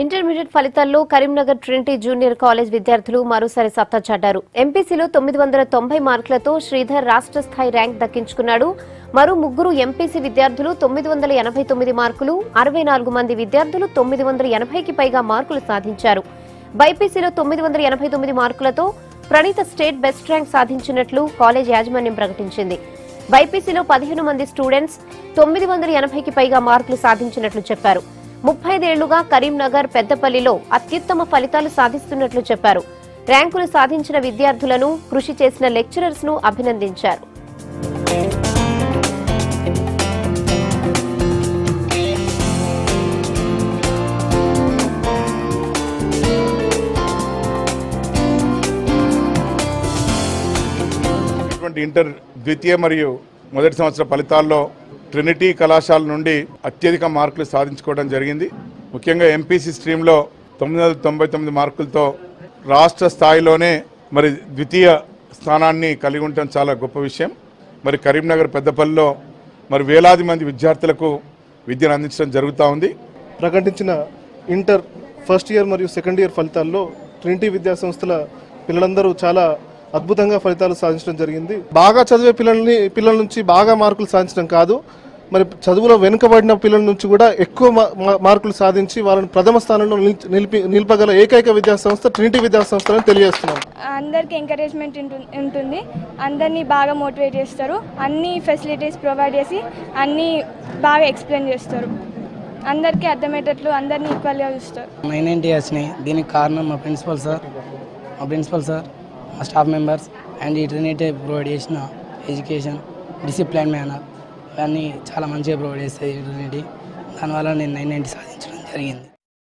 Intermediate ఫలితాల్లో Karimnagar Trinity junior college విద్యార్థులు మరోసారి సత్తా చాటారు. ఎంపీసీలో తొమ్మిది వందల తొంభై మార్కులతో శ్రీధర్ రాష్ట్ర స్థాయి ర్యాంక్ దక్కించుకున్నాడు. మరో ముగ్గురు ఎంపీసీ విద్యార్థులు తొమ్మిది వందల ఎనభై తొమ్మిది మార్కులు అరవై నాలుగు మంది విద్యార్థులు తొమ్మిది వందల ఎనభైకి పైగా మార్కులు సాధించారు. బైపీసీలో తొమ్మిది వందల ఎనభై తొమ్మిది మార్కులతో ప్రణీత స్టేట్ బెస్ట్ ర్యాంక్ సాధించినట్లు కాలేజ్ యాజమాన్యం ప్రకటించింది. బైపీసీలో పదిహేను మంది స్టూడెంట్స్ తొమ్మిది వందల ఎనభైకి పైగా మార్కులు సాధించినట్లు చెప్పారు. ముప్పైదేళ్ళుగా కరీంనగర్ పెద్దపల్లిలో అత్యుత్తమ ఫలితాలు సాధిస్తున్నట్లు చెప్పారు. ర్యాంకులు సాధించిన విద్యార్థులను కృషి చేసిన లెక్చరర్స్ను అభినందించారు ఇంటర్ ద్వితీయ మరియు మొదటి సంవత్సర ఫలితాల్లో ట్రినిటీ కళాశాల నుండి అత్యధిక మార్కులు సాధించుకోవడం జరిగింది. ముఖ్యంగా ఎంపీసీ స్ట్రీమ్లో తొమ్మిది వందల తొంభై తొమ్మిది మార్కులతో రాష్ట్ర స్థాయిలోనే మరి ద్వితీయ స్థానాన్ని కలిగి ఉండటం చాలా గొప్ప విషయం. మరి కరీంనగర్ పెద్దపల్లిలో మరి వేలాది మంది విద్యార్థులకు విద్యను అందించడం జరుగుతూ ఉంది. ప్రకటించిన ఇంటర్ ఫస్ట్ ఇయర్ మరియు సెకండ్ ఇయర్ ఫలితాల్లో ట్రినిటీ విద్యా సంస్థల పిల్లలందరూ చాలా అద్భుతంగా ఫలితాలు సాధించడం జరిగింది. బాగా చదివే పిల్లల్ని పిల్లల నుంచి బాగా మార్కులు సాధించడం కాదు మరి చదువులో వెనుకబడిన పిల్లల నుంచి కూడా ఎక్కువ మార్కులు సాధించి వాళ్ళని ప్రథమ స్థానంలో నిలిపి నిలపగల ఏకైక విద్యా సంస్థ ట్రినిటీ విద్యా సంస్థ అని తెలియజేస్తున్నాం. అందరికి ఎంకరేజ్మెంట్ ఉంటు- ఉంటుంది. అందరినీ బాగా మోటివేట్ చేస్తారు. అన్ని ఫెసిలిటీస్ ప్రొవైడ్ చేసి అన్నీ బాగా ఎక్స్ప్లెయిన్ చేస్తారు. అందరికీ అర్థమయ్యేటట్లు అందరినీ ఈక్వల్గా చూస్తారు. నైన్ నైంటీ వచ్చినాయి. దీనికి కారణం మా ప్రిన్సిపల్ సార్ మా ప్రిన్సిపల్ సార్ మా స్టాఫ్ మెంబర్స్ అండ్ ఈ ట్రినిటీ ప్రొవైడ్ చేసిన ఎడ్యుకేషన్ డిసిప్లైన్ మేనర్. అన్నీ చాలా మంచిగా ప్రొవైడ్ చేస్తాయి యూనిటీ దానివల్ల నేను నైన్ నైంటీ సాధించడం జరిగింది.